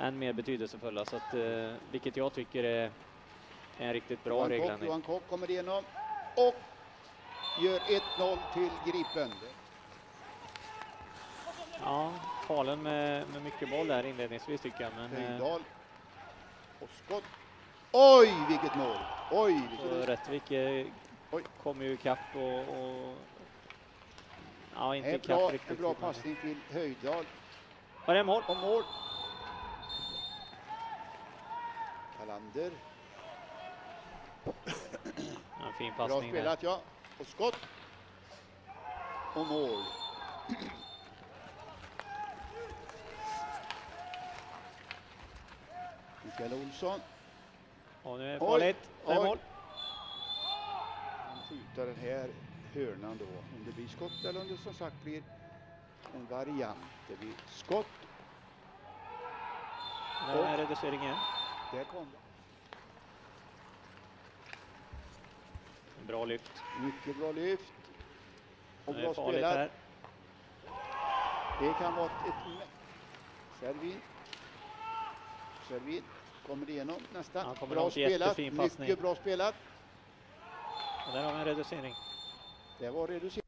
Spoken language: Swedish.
än mer betydelsefulla. Så att, eh, vilket jag tycker är en riktigt bra Johan Kock. Johan Kock kommer igenom och gör 1-0 till Gripen. Ja, Falun med, med mycket boll där inledningsvis tycker jag. Men eh, Höjdahl. Och skott. Oj, vilket mål! Oj, vilket Rättvik eh, kommer ju ikapp och, och ja, inte en ikapp bra, riktigt. en bra passning till Höjdahl. Var det mål? Och mål. Kalander. Ja, en fin Bra passning där. spelat, ja. Och skott. Och mål. Mikael Olsson. Och nu är det farligt. Är det oj. mål? Han skjuter den här hörnan då. Om det blir skott eller om det som sagt blir en variant. Det blir skott. Där är reduceringen. Där kom det. Bra lyft. Mycket bra lyft. Och bra spelat. här. Det kan vara ett... Servin. Servin. Kommer igenom nästa. Han kommer bra spelat. Mycket bra spelat. Och där har vi en reducering. Det var reducerat.